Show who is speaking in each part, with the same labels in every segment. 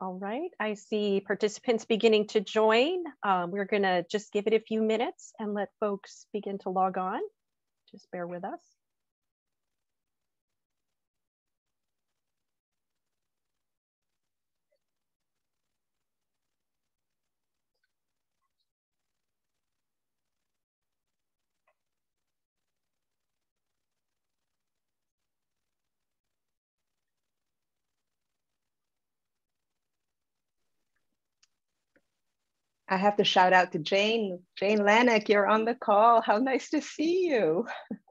Speaker 1: All right, I see participants beginning to join. Um, we're gonna just give it a few minutes and let folks begin to log on. Just bear with us.
Speaker 2: I have to shout out to Jane. Jane Lanek, you're on the call. How nice to see you.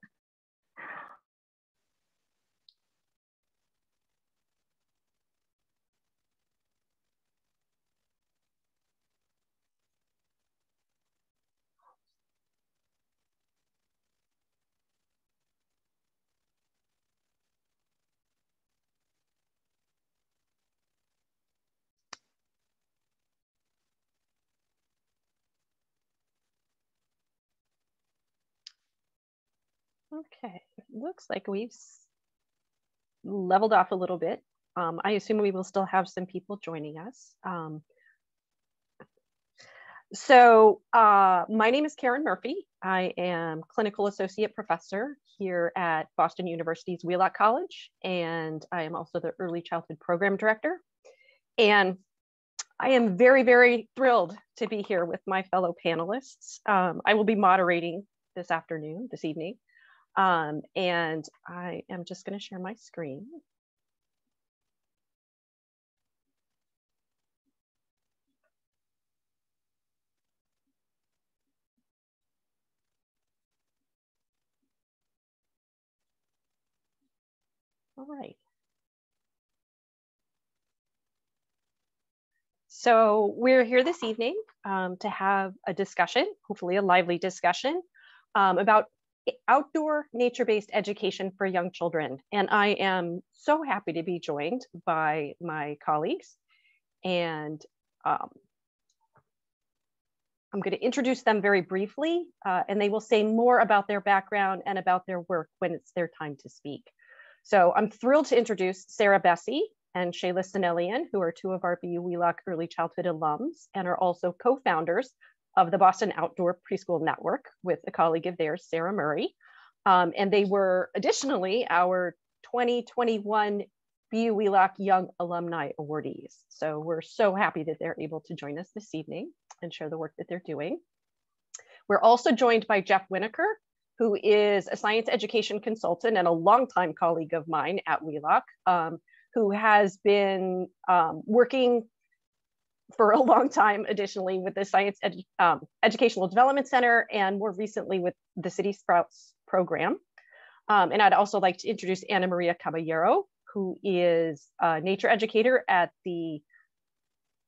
Speaker 1: Okay, looks like we've leveled off a little bit. Um, I assume we will still have some people joining us. Um, so uh, my name is Karen Murphy. I am clinical associate professor here at Boston University's Wheelock College, and I am also the early childhood program director. And I am very, very thrilled to be here with my fellow panelists. Um, I will be moderating this afternoon, this evening. Um, and I am just going to share my screen. All right. So we're here this evening um, to have a discussion, hopefully a lively discussion, um, about outdoor nature-based education for young children. And I am so happy to be joined by my colleagues. And um, I'm going to introduce them very briefly, uh, and they will say more about their background and about their work when it's their time to speak. So I'm thrilled to introduce Sarah Besse and Shela Sinelien, who are two of our BU Wheelock early childhood alums and are also co-founders of the Boston Outdoor Preschool Network with a colleague of theirs, Sarah Murray. Um, and they were additionally our 2021 BU Wheelock Young Alumni Awardees. So we're so happy that they're able to join us this evening and share the work that they're doing. We're also joined by Jeff Winokur, who is a science education consultant and a longtime colleague of mine at Wheelock, um, who has been um, working for a long time, additionally, with the Science Edu um, Educational Development Center and more recently with the City Sprouts program. Um, and I'd also like to introduce Ana Maria Caballero, who is a nature educator at the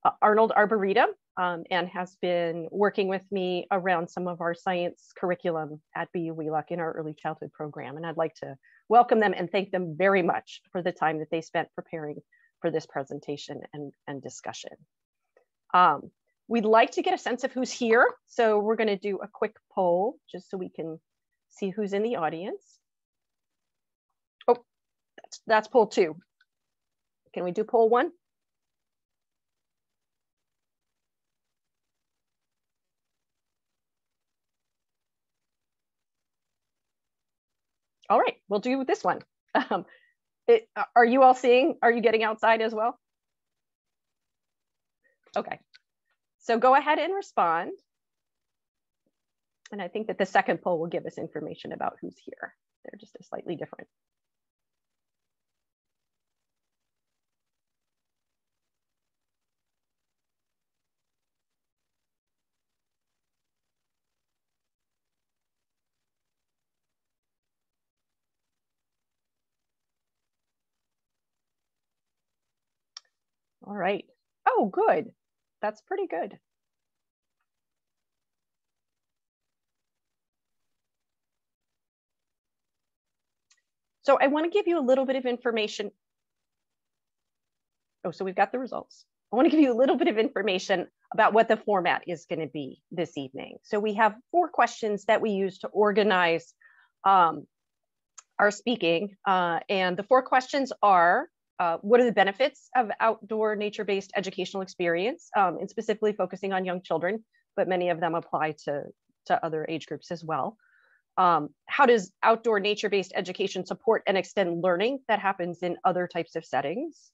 Speaker 1: uh, Arnold Arboretum um, and has been working with me around some of our science curriculum at BU Wheelock in our early childhood program. And I'd like to welcome them and thank them very much for the time that they spent preparing for this presentation and, and discussion. Um, we'd like to get a sense of who's here. So we're gonna do a quick poll just so we can see who's in the audience. Oh, that's, that's poll two. Can we do poll one? All right, we'll do this one. Um, it, are you all seeing, are you getting outside as well? Okay, so go ahead and respond. And I think that the second poll will give us information about who's here. They're just a slightly different. All right. Oh, good that's pretty good. So I want to give you a little bit of information. Oh, so we've got the results. I want to give you a little bit of information about what the format is going to be this evening. So we have four questions that we use to organize um, our speaking. Uh, and the four questions are, uh, what are the benefits of outdoor nature-based educational experience, um, and specifically focusing on young children, but many of them apply to, to other age groups as well. Um, how does outdoor nature-based education support and extend learning that happens in other types of settings?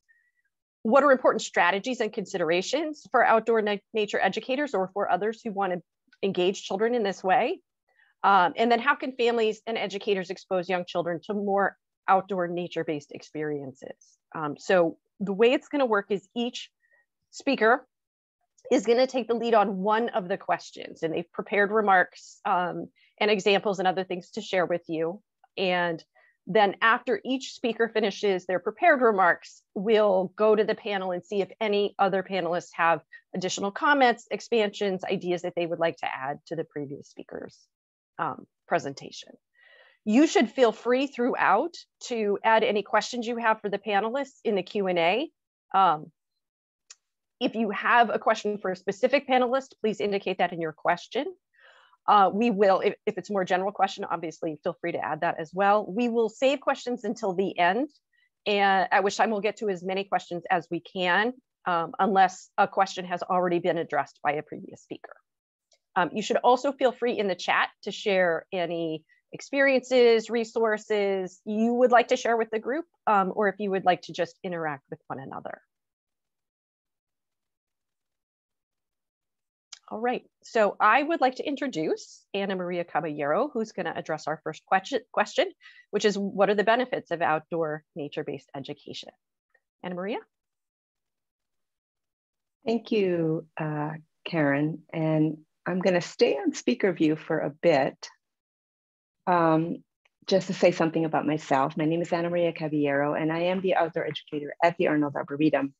Speaker 1: What are important strategies and considerations for outdoor na nature educators or for others who want to engage children in this way? Um, and then how can families and educators expose young children to more outdoor nature-based experiences? Um, so the way it's gonna work is each speaker is gonna take the lead on one of the questions and they've prepared remarks um, and examples and other things to share with you. And then after each speaker finishes their prepared remarks, we'll go to the panel and see if any other panelists have additional comments, expansions, ideas that they would like to add to the previous speaker's um, presentation. You should feel free throughout to add any questions you have for the panelists in the Q&A. Um, if you have a question for a specific panelist, please indicate that in your question. Uh, we will, if, if, it's more general question, obviously feel free to add that as well. We will save questions until the end, and at which time we'll get to as many questions as we can, um, unless a question has already been addressed by a previous speaker. Um, you should also feel free in the chat to share any experiences, resources you would like to share with the group, um, or if you would like to just interact with one another. All right, so I would like to introduce Ana Maria Caballero, who's going to address our first question, which is what are the benefits of outdoor nature-based education? Ana Maria?
Speaker 3: Thank you, uh, Karen. And I'm going to stay on speaker view for a bit. Um, just to say something about myself, my name is Ana Maria Caballero, and I am the outdoor educator at the Arnold Arboretum.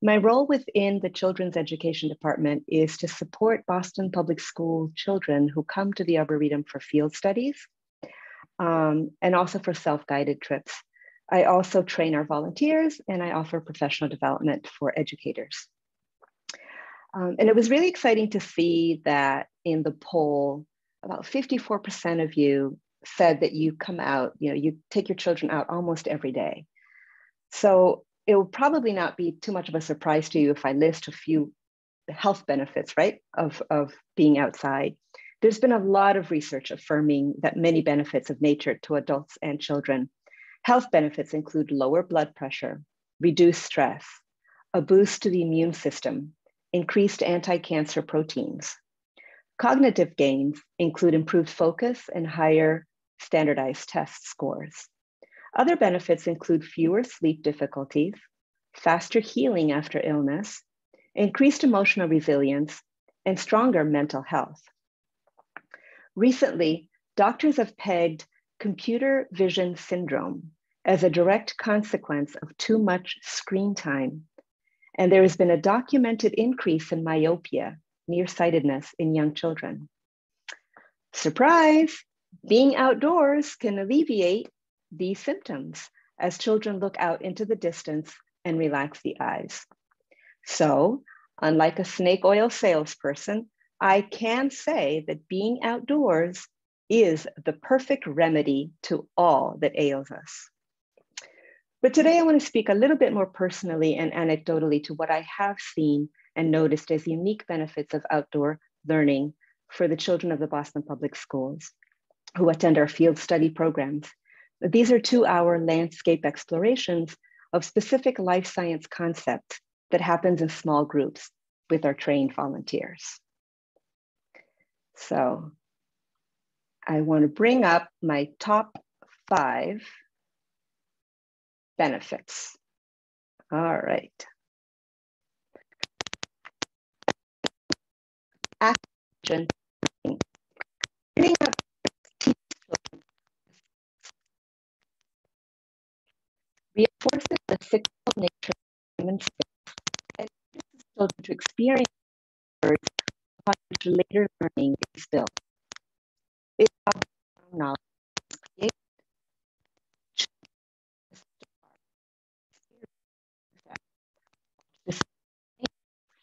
Speaker 3: My role within the Children's Education Department is to support Boston Public School children who come to the Arboretum for field studies um, and also for self-guided trips. I also train our volunteers and I offer professional development for educators. Um, and it was really exciting to see that in the poll, about 54% of you said that you come out, you know, you take your children out almost every day. So it will probably not be too much of a surprise to you if I list a few health benefits, right, of, of being outside. There's been a lot of research affirming that many benefits of nature to adults and children. Health benefits include lower blood pressure, reduced stress, a boost to the immune system, increased anti-cancer proteins. Cognitive gains include improved focus and higher standardized test scores. Other benefits include fewer sleep difficulties, faster healing after illness, increased emotional resilience, and stronger mental health. Recently, doctors have pegged computer vision syndrome as a direct consequence of too much screen time. And there has been a documented increase in myopia, nearsightedness in young children. Surprise, being outdoors can alleviate these symptoms as children look out into the distance and relax the eyes. So, unlike a snake oil salesperson, I can say that being outdoors is the perfect remedy to all that ails us. But today I want to speak a little bit more personally and anecdotally to what I have seen and noticed as unique benefits of outdoor learning for the children of the Boston Public Schools who attend our field study programs these are two hour landscape explorations of specific life science concepts that happens in small groups with our trained volunteers. So I want to bring up my top five benefits. All right. Action reinforces the cyclical nature of human space and children to experience words upon which later learning is built. It knowledge.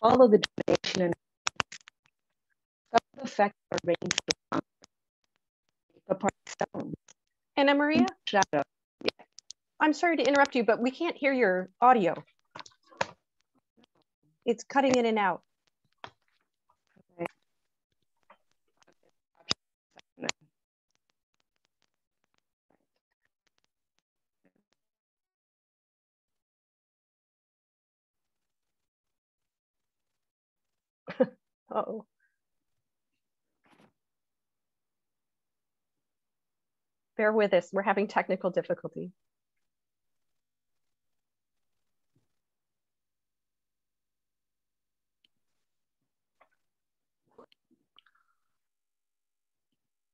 Speaker 3: Follow the domination and some effects are apart stones.
Speaker 1: Ana Maria?
Speaker 3: Shadow.
Speaker 1: I'm sorry to interrupt you, but we can't hear your audio. It's cutting in and out. Uh oh. Bear with us, we're having technical difficulty.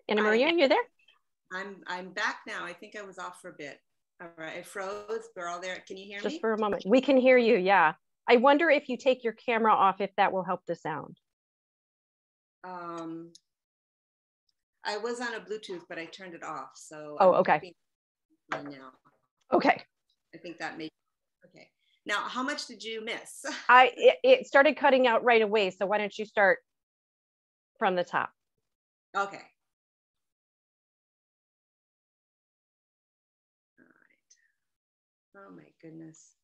Speaker 1: Ana Maria, you there?
Speaker 3: I'm I'm back now. I think I was off for a bit. All right, I froze. We're all there. Can you hear
Speaker 1: Just
Speaker 3: me?
Speaker 1: Just for a moment. We can hear you, yeah. I wonder if you take your camera off, if that will help the sound.
Speaker 3: Um, I was on a Bluetooth, but I turned it off. So
Speaker 1: oh, okay.
Speaker 3: Now,
Speaker 1: okay.
Speaker 3: I think that may. Okay. Now, how much did you miss?
Speaker 1: I it, it started cutting out right away. So why don't you start from the top?
Speaker 3: Okay. All right. Oh my goodness.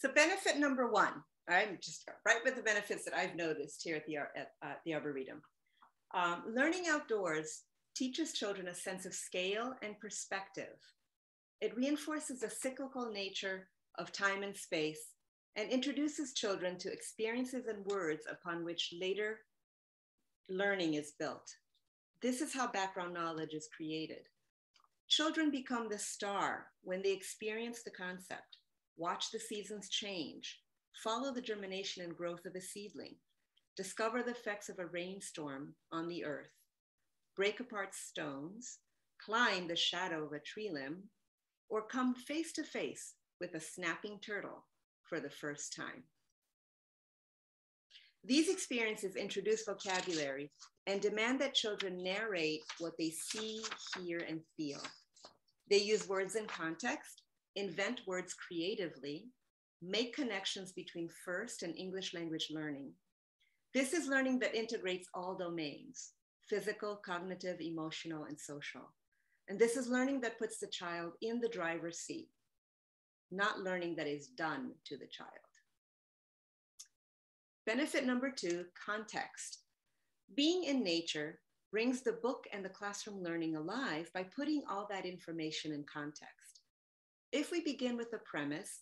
Speaker 3: So benefit number one, I'm just right with the benefits that I've noticed here at the, at, uh, the Arboretum. Um, learning outdoors teaches children a sense of scale and perspective. It reinforces the cyclical nature of time and space and introduces children to experiences and words upon which later learning is built. This is how background knowledge is created. Children become the star when they experience the concept watch the seasons change, follow the germination and growth of a seedling, discover the effects of a rainstorm on the earth, break apart stones, climb the shadow of a tree limb, or come face to face with a snapping turtle for the first time. These experiences introduce vocabulary and demand that children narrate what they see, hear, and feel. They use words in context invent words creatively, make connections between first and English language learning. This is learning that integrates all domains, physical, cognitive, emotional, and social. And this is learning that puts the child in the driver's seat, not learning that is done to the child. Benefit number two, context. Being in nature brings the book and the classroom learning alive by putting all that information in context. If we begin with the premise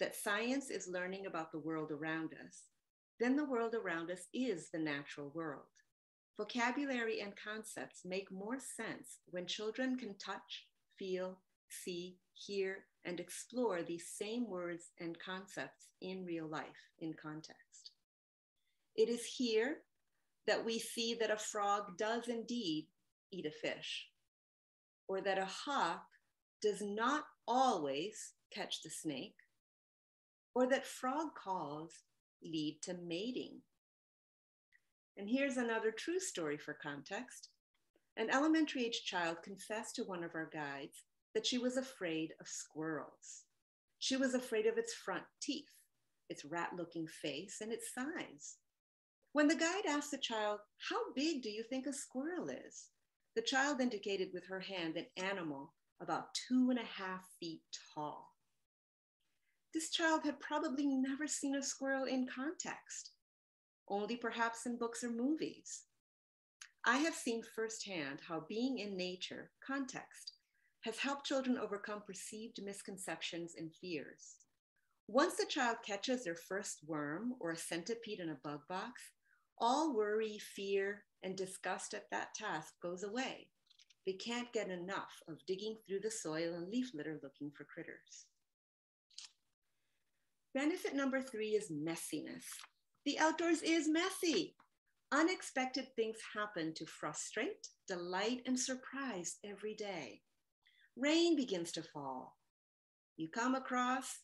Speaker 3: that science is learning about the world around us, then the world around us is the natural world. Vocabulary and concepts make more sense when children can touch, feel, see, hear, and explore these same words and concepts in real life, in context. It is here that we see that a frog does indeed eat a fish, or that a hawk does not always catch the snake, or that frog calls lead to mating. And here's another true story for context. An elementary age child confessed to one of our guides that she was afraid of squirrels. She was afraid of its front teeth, its rat looking face, and its size. When the guide asked the child, How big do you think a squirrel is? The child indicated with her hand an animal about two and a half feet tall. This child had probably never seen a squirrel in context, only perhaps in books or movies. I have seen firsthand how being in nature, context, has helped children overcome perceived misconceptions and fears. Once the child catches their first worm or a centipede in a bug box, all worry, fear, and disgust at that task goes away. They can't get enough of digging through the soil and leaf litter looking for critters. Benefit number three is messiness. The outdoors is messy. Unexpected things happen to frustrate, delight, and surprise every day. Rain begins to fall. You come across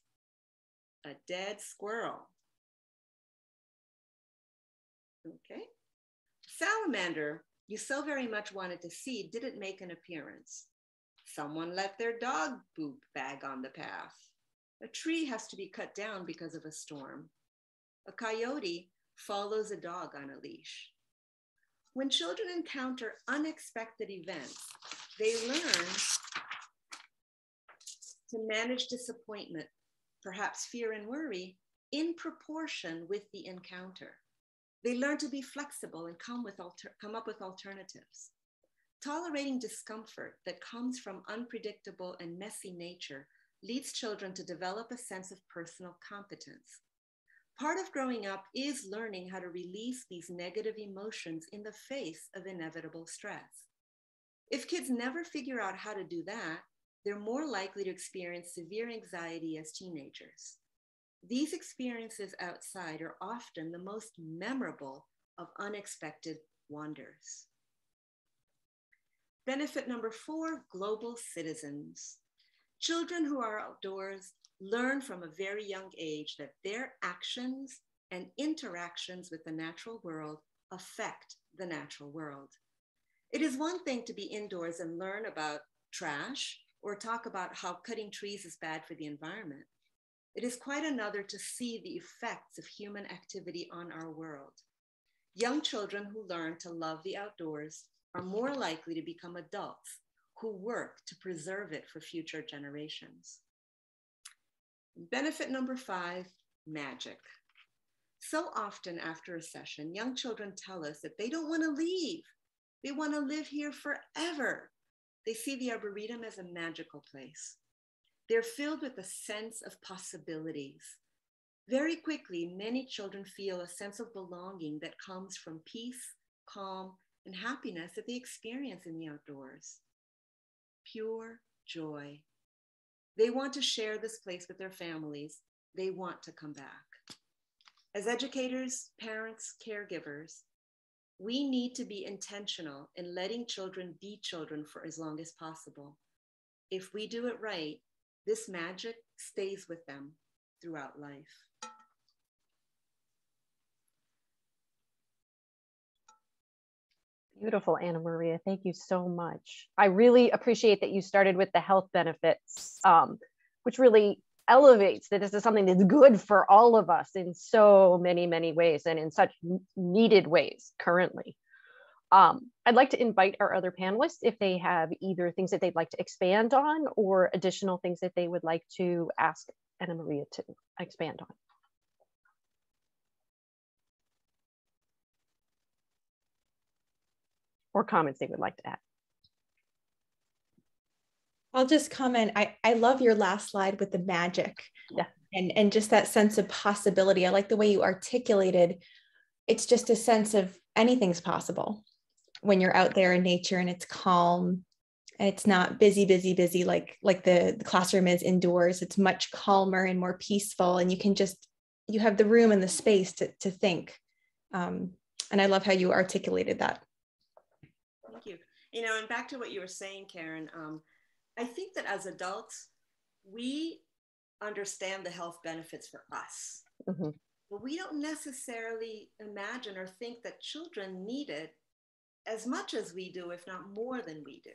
Speaker 3: a dead squirrel. Okay. Salamander you so very much wanted to see didn't make an appearance. Someone let their dog poop bag on the path. A tree has to be cut down because of a storm. A coyote follows a dog on a leash. When children encounter unexpected events, they learn to manage disappointment, perhaps fear and worry, in proportion with the encounter. They learn to be flexible and come, with alter- come up with alternatives. Tolerating discomfort that comes from unpredictable and messy nature leads children to develop a sense of personal competence. Part of growing up is learning how to release these negative emotions in the face of inevitable stress. If kids never figure out how to do that, they're more likely to experience severe anxiety as teenagers. These experiences outside are often the most memorable of unexpected wonders. Benefit number four global citizens. Children who are outdoors learn from a very young age that their actions and interactions with the natural world affect the natural world. It is one thing to be indoors and learn about trash or talk about how cutting trees is bad for the environment. It is quite another to see the effects of human activity on our world. Young children who learn to love the outdoors are more likely to become adults who work to preserve it for future generations. Benefit number five magic. So often after a session, young children tell us that they don't want to leave. They want to live here forever. They see the Arboretum as a magical place. They're filled with a sense of possibilities. Very quickly, many children feel a sense of belonging that comes from peace, calm, and happiness that they experience in the outdoors. Pure joy. They want to share this place with their families. They want to come back. As educators, parents, caregivers, we need to be intentional in letting children be children for as long as possible. If we do it right, this magic stays with them throughout life.
Speaker 1: Beautiful, Ana Maria. Thank you so much. I really appreciate that you started with the health benefits, um, which really elevates that this is something that's good for all of us in so many, many ways and in such needed ways currently. Um, I'd like to invite our other panelists if they have either things that they'd like to expand on or additional things that they would like to ask Ana Maria to expand on. Or comments they would like to add.
Speaker 4: I'll just comment. I, I love your last slide with the magic.
Speaker 1: Yeah.
Speaker 4: And and just that sense of possibility. I like the way you articulated. It's just a sense of anything's possible when you're out there in nature and it's calm and it's not busy, busy, busy like like the, the classroom is indoors. It's much calmer and more peaceful. And you can just you have the room and the space to to think. Um, and I love how you articulated that.
Speaker 3: Thank you. You know, and back to what you were saying, Karen. Um, I think that as adults, we understand the health benefits for us. Mm-hmm. But we don't necessarily imagine or think that children need it as much as we do, if not more than we do.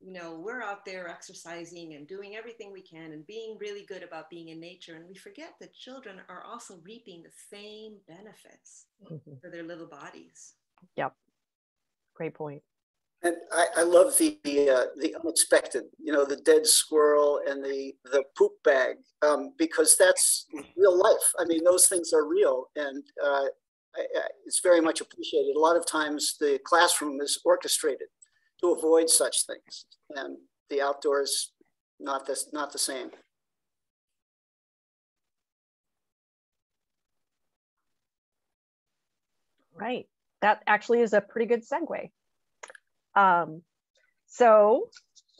Speaker 3: You know, we're out there exercising and doing everything we can and being really good about being in nature. And we forget that children are also reaping the same benefits mm-hmm. for their little bodies.
Speaker 1: Yep. Great point.
Speaker 5: And I, I love the the, uh, the, unexpected, you know, the dead squirrel and the the poop bag, um, because that's real life. I mean, those things are real, and uh, I, I, it's very much appreciated. A lot of times, the classroom is orchestrated to avoid such things, and the outdoors not this not the same.
Speaker 1: Right. That actually is a pretty good segue um, so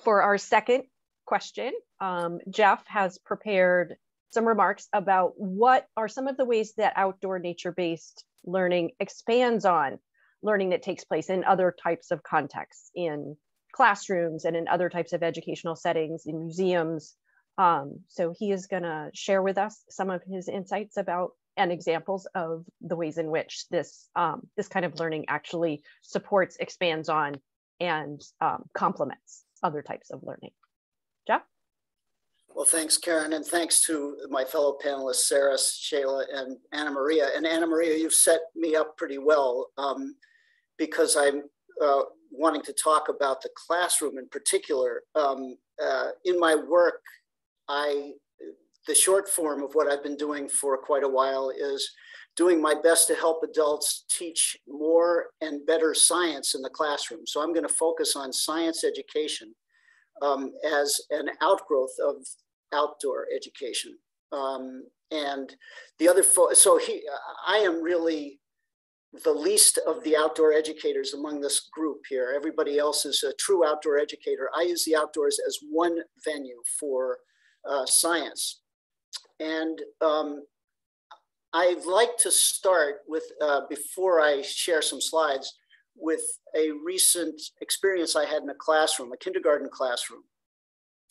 Speaker 1: for our second question, um, Jeff has prepared some remarks about what are some of the ways that outdoor nature-based learning expands on learning that takes place in other types of contexts, in classrooms and in other types of educational settings, in museums. Um, so he is gonna share with us some of his insights about and examples of the ways in which this, um, this kind of learning actually supports, expands on, and um, complements other types of learning. Jeff?
Speaker 5: Well, thanks, Karen, and thanks to my fellow panelists, Sarah, Shela, and Ana Maria. And Ana Maria, you've set me up pretty well um, because I'm uh, wanting to talk about the classroom in particular. Um, uh, in my work, I the short form of what I've been doing for quite a while is doing my best to help adults teach more and better science in the classroom. So I'm going to focus on science education um, as an outgrowth of outdoor education. Um, and the other, so he, I am really the least of the outdoor educators among this group here. Everybody else is a true outdoor educator. I use the outdoors as one venue for uh, science. And um, I'd like to start with, uh, before I share some slides, with a recent experience I had in a classroom, a kindergarten classroom.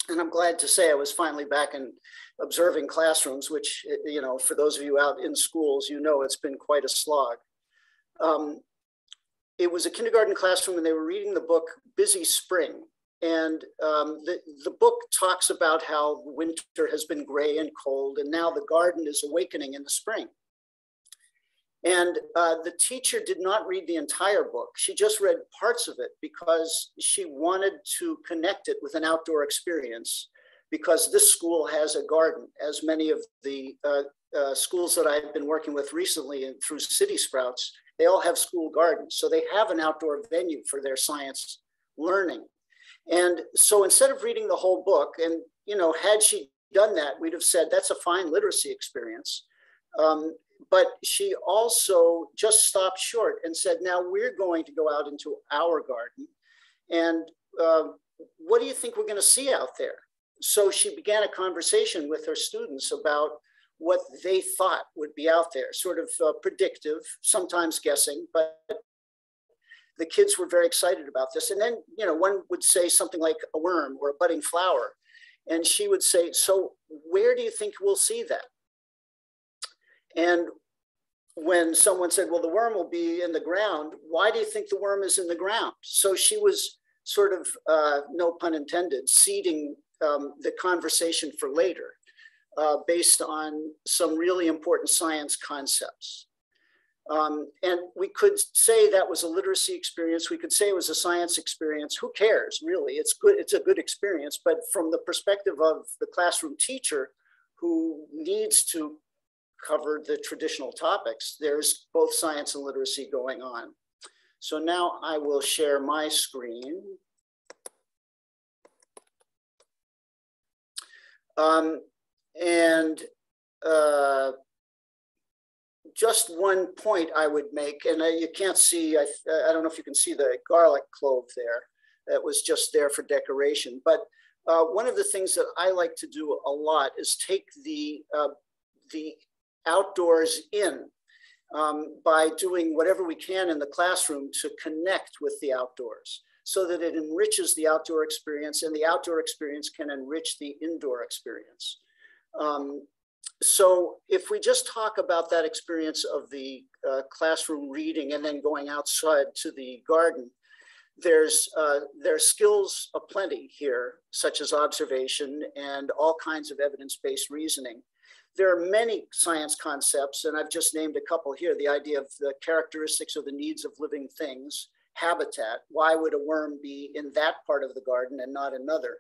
Speaker 5: And I'm glad to say I was finally back in observing classrooms, which, you know, for those of you out in schools, you know it's been quite a slog. Um, it was a kindergarten classroom and they were reading the book Busy Spring and um, the, the book talks about how winter has been gray and cold, and now the garden is awakening in the spring. And uh, the teacher did not read the entire book. She just read parts of it because she wanted to connect it with an outdoor experience because this school has a garden, as many of the uh, uh, schools that I've been working with recently and through City Sprouts, they all have school gardens. So they have an outdoor venue for their science learning. And so instead of reading the whole book, and you know, had she done that, we'd have said that's a fine literacy experience. Um, but she also just stopped short and said, now we're going to go out into our garden. And uh, what do you think we're going to see out there? So she began a conversation with her students about what they thought would be out there, sort of uh, predictive, sometimes guessing, but the kids were very excited about this. And then, you know, one would say something like a worm or a budding flower. And she would say, So where do you think we'll see that? And when someone said, Well, the worm will be in the ground, why do you think the worm is in the ground? So she was sort of, uh, no pun intended, seeding um, the conversation for later uh, based on some really important science concepts. Um, and we could say that was a literacy experience. We could say it was a science experience. Who cares, really? It's good. It's a good experience. But from the perspective of the classroom teacher, who needs to cover the traditional topics, there's both science and literacy going on. So now I will share my screen. Um, and uh, just one point I would make, and you can't see, I, I don't know if you can see the garlic clove there. That was just there for decoration. But uh, one of the things that I like to do a lot is take the, uh, the outdoors in um, by doing whatever we can in the classroom to connect with the outdoors so that it enriches the outdoor experience and the outdoor experience can enrich the indoor experience. Um, so if we just talk about that experience of the uh, classroom reading and then going outside to the garden, there's uh, there's skills aplenty here, such as observation and all kinds of evidence-based reasoning. There are many science concepts, and I've just named a couple here. The idea of the characteristics or the needs of living things, habitat. Why would a worm be in that part of the garden and not another?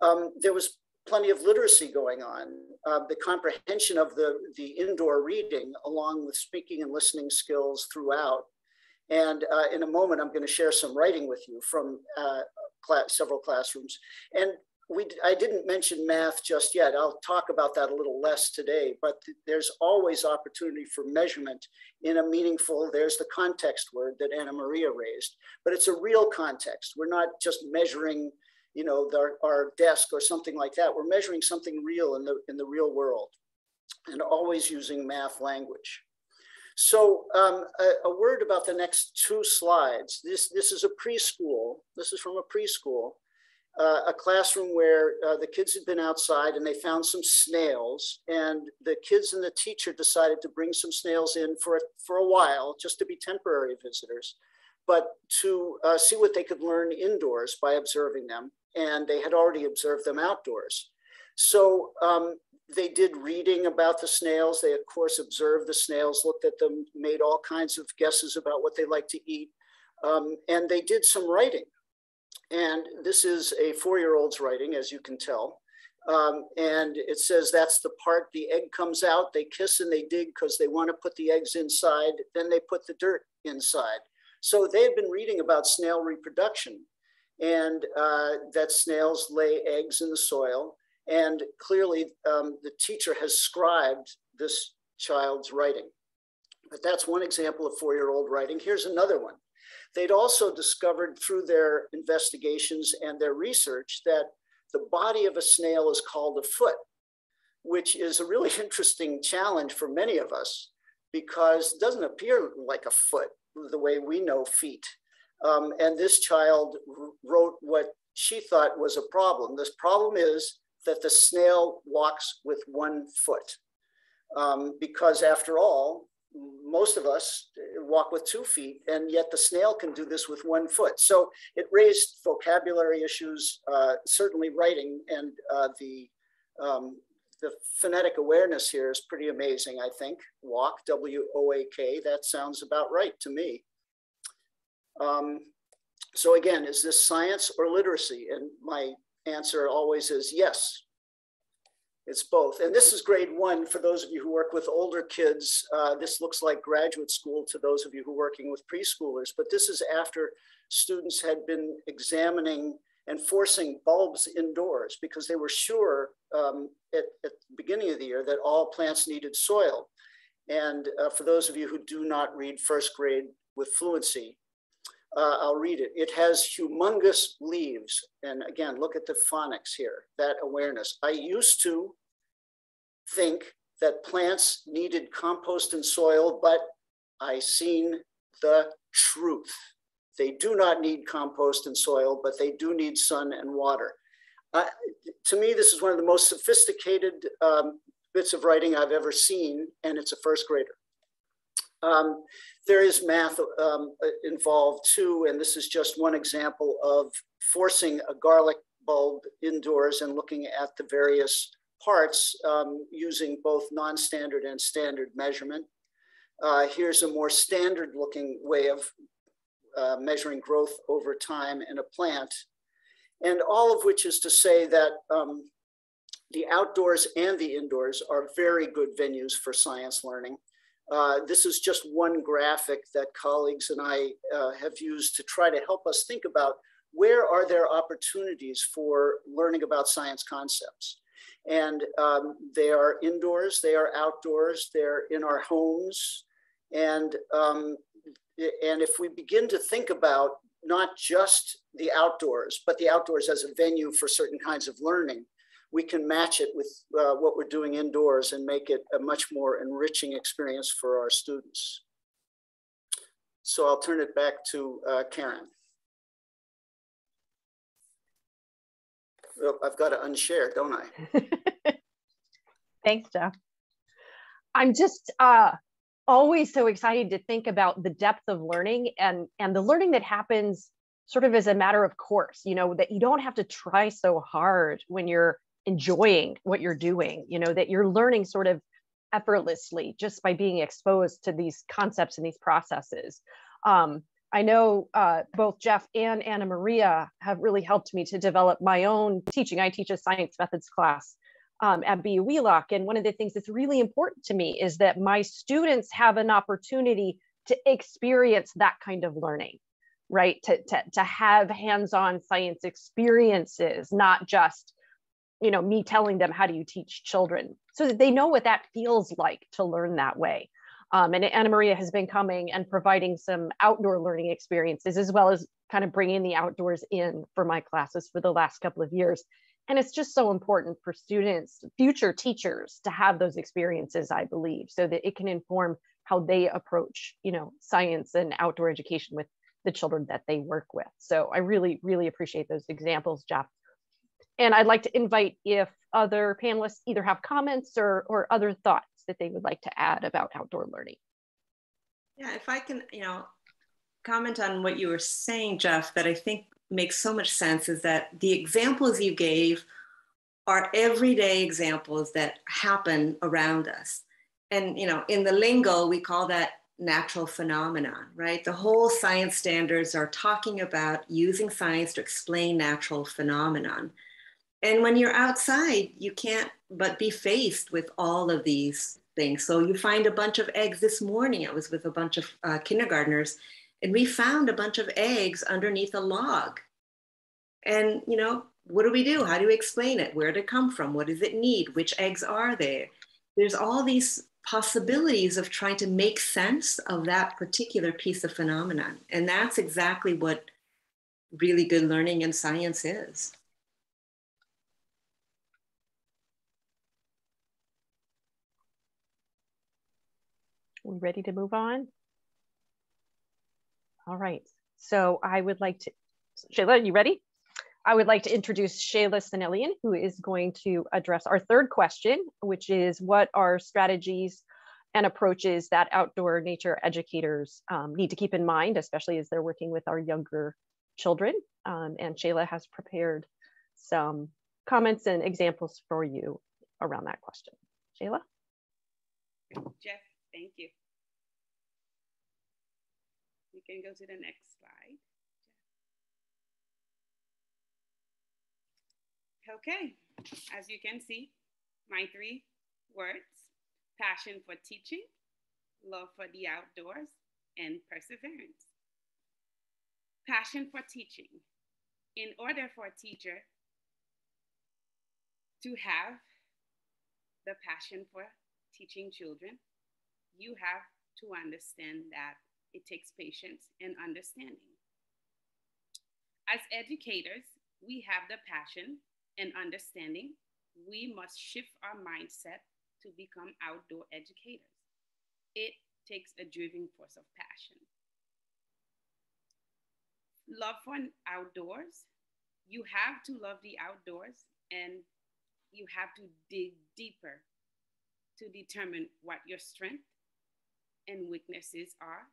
Speaker 5: Um, there was plenty of literacy going on. Uh, the comprehension of the, the indoor reading, along with speaking and listening skills throughout. And uh, in a moment, I'm going to share some writing with you from uh, class, several classrooms. And we, I didn't mention math just yet. I'll talk about that a little less today, but there's always opportunity for measurement in a meaningful, there's the context word that Ana Maria raised, but it's a real context. We're not just measuring you know, the, our desk or something like that. We're measuring something real in the, in the real world and always using math language. So um, a, a, word about the next two slides. This, this is a preschool. This is from a preschool, uh, a classroom where uh, the kids had been outside and they found some snails and the kids and the teacher decided to bring some snails in for, for a while, just to be temporary visitors, but to uh, see what they could learn indoors by observing them and they had already observed them outdoors. So um, they did reading about the snails. They, of course, observed the snails, looked at them, made all kinds of guesses about what they like to eat. Um, and they did some writing. And this is a four-year-old's writing, as you can tell. Um, and it says that's the part the egg comes out. They kiss and they dig because they want to put the eggs inside. Then they put the dirt inside. So they had been reading about snail reproduction and uh, that snails lay eggs in the soil. And clearly um, the teacher has scribed this child's writing. But that's one example of four-year-old writing. Here's another one. They'd also discovered through their investigations and their research that the body of a snail is called a foot, which is a really interesting challenge for many of us because it doesn't appear like a foot the way we know feet. Um, and this child wrote what she thought was a problem. This problem is that the snail walks with one foot. Um, because after all, most of us walk with two feet, and yet the snail can do this with one foot. So it raised vocabulary issues, uh, certainly writing, and uh, the um, the phonetic awareness here is pretty amazing. I think walk, W O A K. That sounds about right to me. Um, so again, is this science or literacy? And my answer always is yes. It's both. And this is grade one for those of you who work with older kids. Uh, this looks like graduate school to those of you who are working with preschoolers, but this is after students had been examining and forcing bulbs indoors because they were sure um, at, at, the beginning of the year that all plants needed soil. And uh, for those of you who do not read first grade with fluency, uh, I'll read it. It has humongous leaves. And again, look at the phonics here, that awareness. I used to think that plants needed compost and soil, but I seen the truth. They do not need compost and soil, but they do need sun and water. Uh, to me, this is one of the most sophisticated um, bits of writing I've ever seen, and it's a first grader. Um, there is math um, involved too, and this is just one example of forcing a garlic bulb indoors and looking at the various parts um, using both non-standard and standard measurement. Uh, here's a more standard looking way of uh, measuring growth over time in a plant. And all of which is to say that um, the outdoors and the indoors are very good venues for science learning. Uh, this is just one graphic that colleagues and I uh, have used to try to help us think about where are there opportunities for learning about science concepts. And um, they are indoors, they are outdoors, they're in our homes. And, um, and if we begin to think about not just the outdoors, but the outdoors as a venue for certain kinds of learning, we can match it with uh, what we're doing indoors and make it a much more enriching experience for our students. So I'll turn it back to uh, Karen. Well, I've got to unshare, don't I?
Speaker 1: Thanks, Jeff. I'm just uh, always so excited to think about the depth of learning and, and the learning that happens sort of as a matter of course, you know, that you don't have to try so hard when you're enjoying what you're doing you know that you're learning sort of effortlessly just by being exposed to these concepts and these processes um, i know uh, both jeff and ana maria have really helped me to develop my own teaching i teach a science methods class um, at BU Wheelock. And one of the things that's really important to me is that my students have an opportunity to experience that kind of learning, right? To, to, to have hands-on science experiences, not just you know me telling them how do you teach children so that they know what that feels like to learn that way. Um, and ana maria has been coming and providing some outdoor learning experiences as well as kind of bringing the outdoors in for my classes for the last couple of years. And it's just so important for students future teachers to have those experiences i believe so that it can inform how they approach you know science and outdoor education with the children that they work with. So i really really appreciate those examples jeff and I'd like to invite if other panelists either have comments or, or other thoughts that they would like to add about outdoor learning.
Speaker 3: Yeah, if I can, you know, comment on what you were saying, Jeff, that I think makes so much sense is that the examples you gave are everyday examples that happen around us. And, you know, in the lingo, we call that natural phenomenon, right? The whole science standards are talking about using science to explain natural phenomenon. And when you're outside, you can't but be faced with all of these things. So you find a bunch of eggs this morning. I was with a bunch of uh, kindergartners, and we found a bunch of eggs underneath a log. And, you know, what do we do? How do we explain it? Where did it come from? What does it need? Which eggs are there? There's all these possibilities of trying to make sense of that particular piece of phenomenon. And that's exactly what really good learning in science is.
Speaker 1: We ready to move on? All right. So I would like to, Shela, are you ready? I would like to introduce Shela Sinelien, who is going to address our third question, which is what are strategies and approaches that outdoor nature educators um, need to keep in mind, especially as they're working with our younger children. Um, and Shela has prepared some comments and examples for you around that question. Shela?
Speaker 6: Jeff, thank you. You can go to the next slide. Okay, as you can see, my three words, passion for teaching, love for the outdoors, and perseverance. Passion for teaching. In order for a teacher to have the passion for teaching children, you have to understand that it takes patience and understanding. As educators, we have the passion and understanding, we must shift our mindset to become outdoor educators. It takes a driving force of passion. Love for outdoors. You have to love the outdoors and you have to dig deeper to determine what your strength and weaknesses are,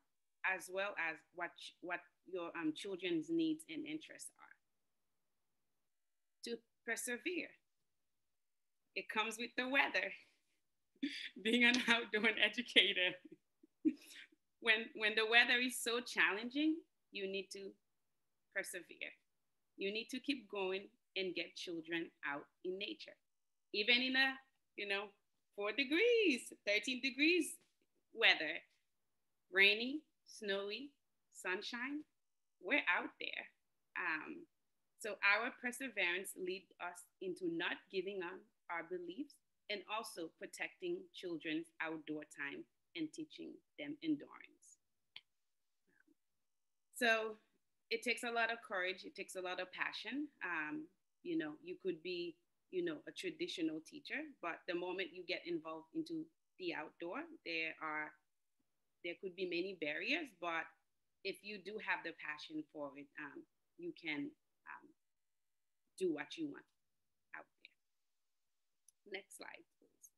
Speaker 6: as well as what, what your um, children's needs and interests are To persevere. It comes with the weather. Being an outdoor educator, when, when the weather is so challenging, you need to persevere. You need to keep going and get children out in nature. Even in a, you know, four degrees, 13 degrees weather, rainy, snowy, sunshine, we're out there. Um, so our perseverance leads us into not giving up our beliefs and also protecting children's outdoor time and teaching them endurance. So it takes a lot of courage. It takes a lot of passion. Um, you know, you could be, you know, a traditional teacher, but the moment you get involved into the outdoor, there are, there could be many barriers, but if you do have the passion for it, um, you can um, do what you want out there. Next slide, please.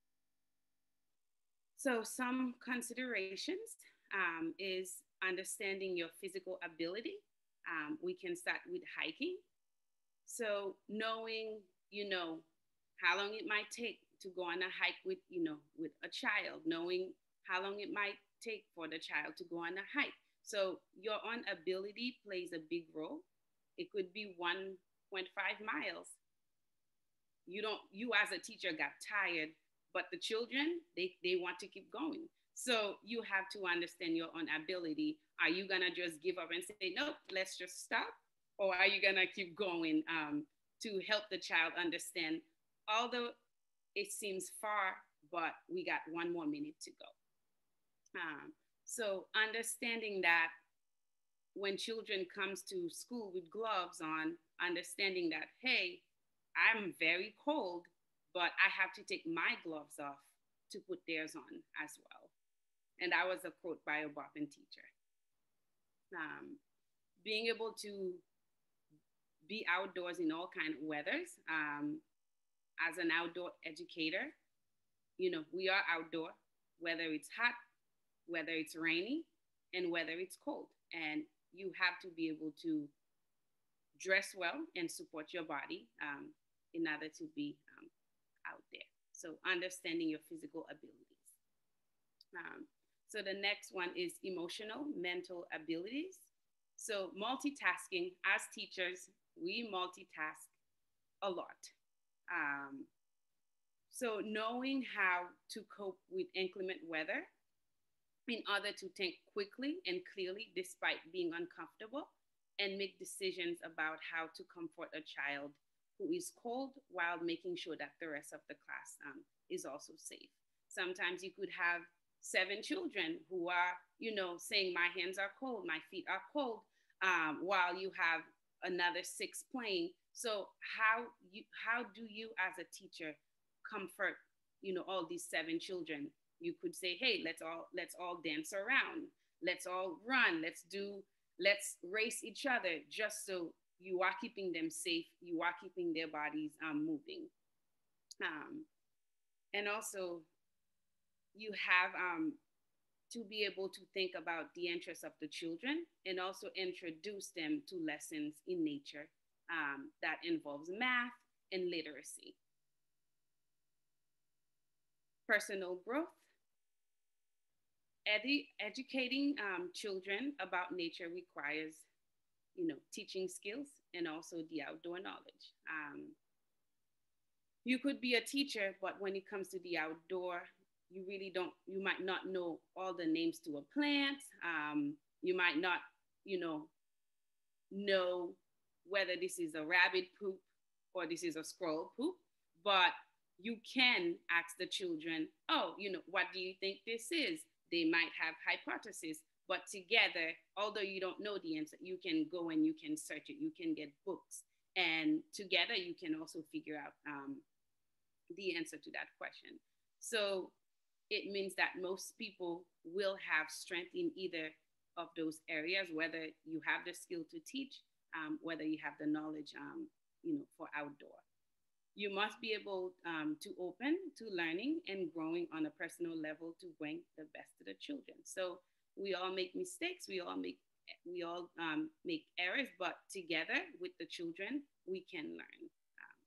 Speaker 6: So some considerations um, is understanding your physical ability. Um, we can start with hiking. So knowing, you know, how long it might take to go on a hike with, you know, with a child, knowing how long it might take for the child to go on a hike. So your own ability plays a big role. It could be 1.5 miles. You don't, you as a teacher got tired, but the children, they, they want to keep going. So you have to understand your own ability. Are you gonna just give up and say, nope, let's just stop? Or are you gonna keep going um, to help the child understand, although it seems far, but we got one more minute to go. Um, so understanding that when children comes to school with gloves on, understanding that, hey, I'm very cold, but I have to take my gloves off to put theirs on as well. And that was a quote by a Boston teacher. Um, being able to be outdoors in all kind of weathers. Um, as an outdoor educator, you know, we are outdoor, whether it's hot, whether it's rainy, and whether it's cold. And you have to be able to dress well and support your body um, in order to be um, out there. So understanding your physical abilities. Um, so the next one is emotional, mental abilities. So multitasking, as teachers, we multitask a lot. Um, so knowing how to cope with inclement weather in order to think quickly and clearly despite being uncomfortable and make decisions about how to comfort a child who is cold while making sure that the rest of the class um, is also safe. Sometimes you could have seven children who are, you know, saying, My hands are cold, my feet are cold, um, while you have another six playing. So how you how do you as a teacher comfort, you know, all these seven children? You could say, hey, let's all let's all dance around, let's all run, let's do, let's race each other just so you are keeping them safe, you are keeping their bodies um, moving. Um, and also you have um, to be able to think about the interests of the children and also introduce them to lessons in nature um, that involves math and literacy. Personal growth, Edu educating um, children about nature requires, you know, teaching skills and also the outdoor knowledge. Um, you could be a teacher, but when it comes to the outdoor, you really don't, you might not know all the names to a plant. Um, you might not, you know, know whether this is a rabbit poop or this is a squirrel poop, but you can ask the children, oh, you know, what do you think this is? They might have hypotheses, but together, although you don't know the answer, you can go and you can search it, you can get books, and together you can also figure out um, the answer to that question. So it means that most people will have strength in either of those areas, whether you have the skill to teach, um, whether you have the knowledge, um, you know, for outdoor. You must be able um, to open to learning and growing on a personal level to bring the best to the children. So we all make mistakes, we all make we all um, make errors, but together with the children, we can learn. Um,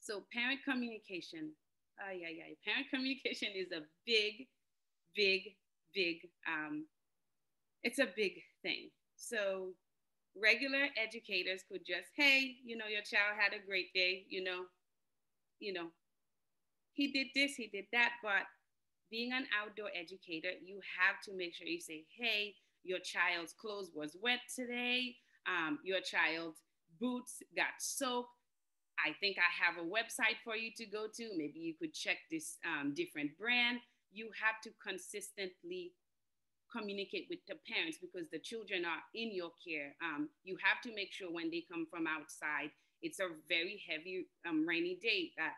Speaker 6: so parent communication, uh, yeah, yeah. Parent communication is a big, big, big, um, it's a big thing. So regular educators could just, hey, you know, your child had a great day, you know, you know, he did this, he did that, but being an outdoor educator, you have to make sure you say, hey, your child's clothes was wet today, um, your child's boots got soaked, I think I have a website for you to go to. Maybe you could check this um, different brand. You have to consistently communicate with the parents because the children are in your care. Um, you have to make sure when they come from outside, it's a very heavy um, rainy day that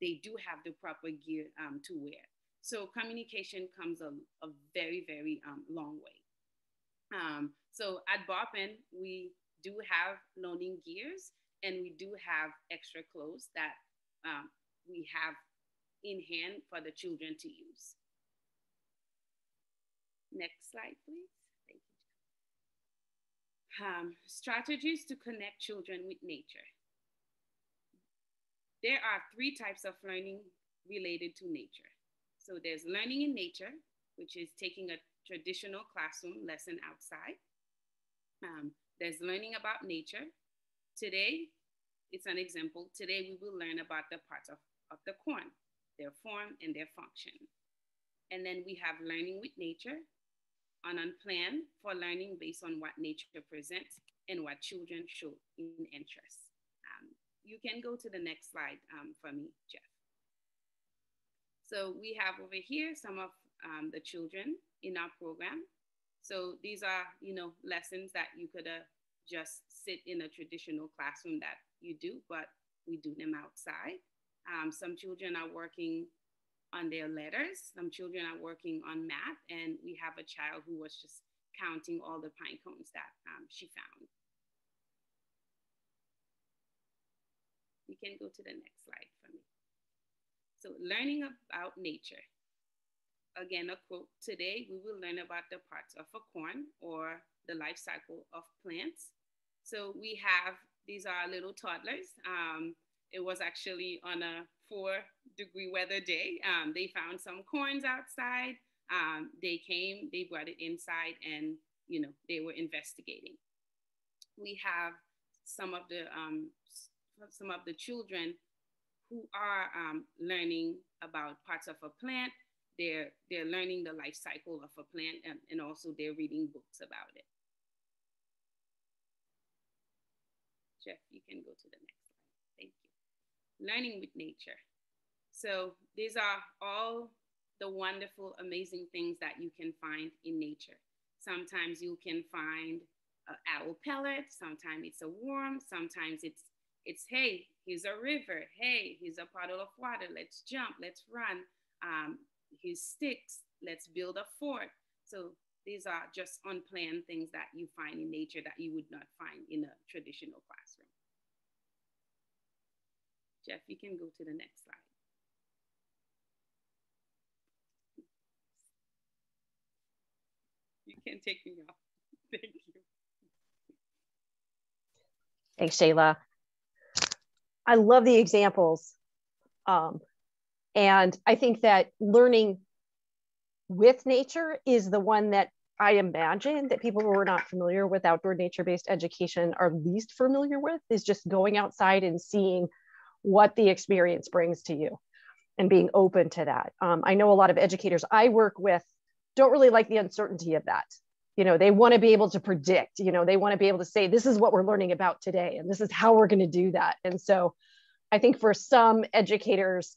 Speaker 6: they do have the proper gear um, to wear. So communication comes a, a very, very um, long way. Um, so at Boppin, we do have loaning gears and we do have extra clothes that um, we have in hand for the children to use. Next slide, please. Thank you. Um, strategies to connect children with nature. There are three types of learning related to nature. So there's learning in nature, which is taking a traditional classroom lesson outside. Um, there's learning about nature, Today, it's an example. Today, we will learn about the parts of, of the corn, their form and their function. And then we have learning with nature, on a plan for learning based on what nature presents and what children show in interest. Um, you can go to the next slide um, for me, Jeff. So we have over here some of um, the children in our program. So these are, you know, lessons that you could have just sit in a traditional classroom that you do, but we do them outside. Um, some children are working on their letters, some children are working on math, and we have a child who was just counting all the pine cones that um, she found. You can go to the next slide for me. So learning about nature. Again, a quote, today we will learn about the parts of a corn or the life cycle of plants. So we have, these are little toddlers, um, it was actually on a four degree weather day. Um, they found some corns outside. Um, they came, they brought it inside, and you know they were investigating. We have some of the um, some of the children who are um, learning about parts of a plant. They're they're learning the life cycle of a plant, and, and also they're reading books about it. Jeff, you can go to the next. Learning with nature. So these are all the wonderful, amazing things that you can find in nature. Sometimes you can find an owl pellet, sometimes it's a worm, sometimes it's it's hey, here's a river, hey, here's a puddle of water, let's jump, let's run. Um, here's sticks, let's build a fort. So these are just unplanned things that you find in nature that you would not find in a traditional classroom. Jeff, you can go to the next slide. You can take me off. Thank you.
Speaker 1: Thanks, Shela. I love the examples. Um, and I think that learning with nature is the one that I imagine that people who are not familiar with outdoor nature-based education are least familiar with is just going outside and seeing what the experience brings to you and being open to that. Um, I know a lot of educators I work with don't really like the uncertainty of that. You know, they want to be able to predict, you know, they want to be able to say, this is what we're learning about today, and this is how we're going to do that. And so I think for some educators,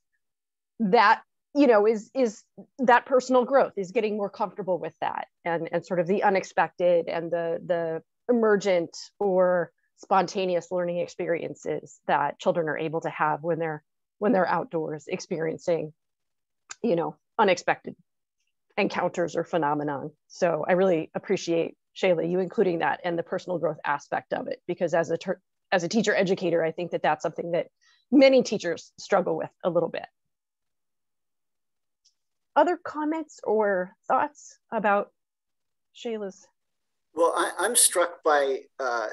Speaker 1: that you know is is that personal growth is getting more comfortable with that and and sort of the unexpected and the the emergent or spontaneous learning experiences that children are able to have when they're when they're outdoors experiencing you know unexpected encounters or phenomenon so i really appreciate shela you including that and the personal growth aspect of it because as a as a teacher educator i think that that's something that many teachers struggle with a little bit other comments or thoughts about Shela's?
Speaker 5: Well, I, am struck by uh,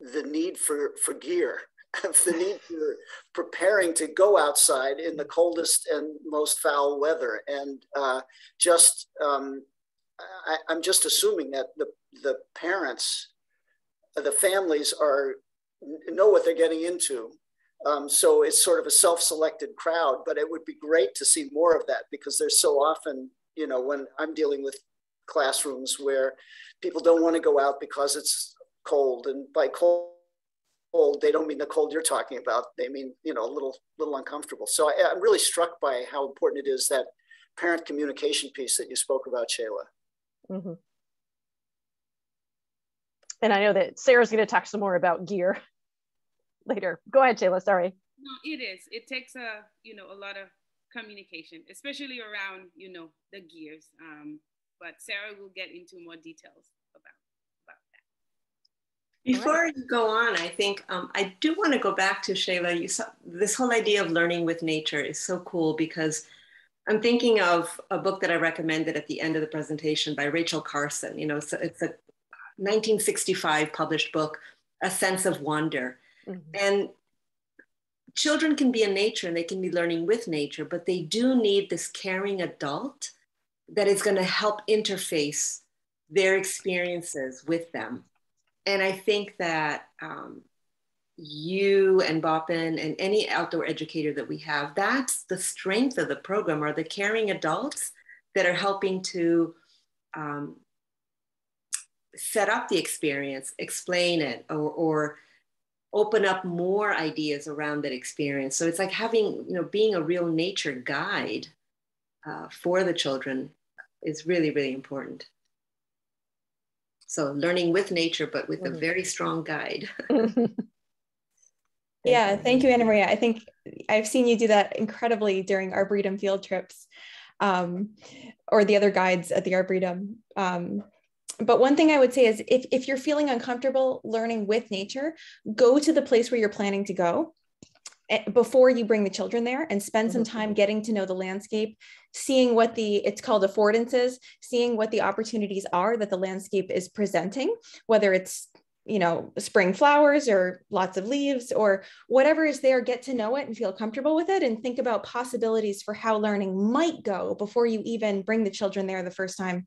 Speaker 5: the need for, for gear, the need for preparing to go outside in the coldest and most foul weather. And uh, just, um, I, I'm just assuming that the, the parents, the families are know what they're getting into um, so it's sort of a self-selected crowd, but it would be great to see more of that because there's so often, you know, when I'm dealing with classrooms where people don't want to go out because it's cold, and by cold, cold they don't mean the cold you're talking about. They mean, you know, a little, little uncomfortable. So I, I'm really struck by how important it is that parent communication piece that you spoke about, Shela. Mm-hmm.
Speaker 1: And I know that Sarah's going to talk some more about gear later. Go ahead, Shela. Sorry.
Speaker 6: No, it is. It takes a you know a lot of communication, especially around you know the gears. Um, but Sarah will get into more details about about that.
Speaker 3: Before right. you go on, I think um, I do want to go back to Shela. You saw this whole idea of learning with nature is so cool because I'm thinking of a book that I recommended at the end of the presentation by Rachel Carson. You know, it's a, it's a 1965 published book, A Sense of Wonder. Mm-hmm. And children can be in nature and they can be learning with nature, but they do need this caring adult that is going to help interface their experiences with them. And I think that um, you and Boppin and any outdoor educator that we have, that's the strength of the program are the caring adults that are helping to um, set up the experience, explain it, or, or open up more ideas around that experience. So it's like having, you know, being a real nature guide uh, for the children is really, really important. So learning with nature, but with a mm-hmm. very strong guide.
Speaker 4: yeah, thank you, Ana Maria. I think I've seen you do that incredibly during Arboretum field trips um, or the other guides at the Arboretum. Um, but one thing I would say is if, if you're feeling uncomfortable learning with nature, go to the place where you're planning to go before you bring the children there and spend some mm-hmm. time getting to know the landscape seeing what the it's called affordances seeing what the opportunities are that the landscape is presenting whether it's you know, spring flowers or lots of leaves or whatever is there, get to know it and feel comfortable with it and think about possibilities for how learning might go before you even bring the children there the first time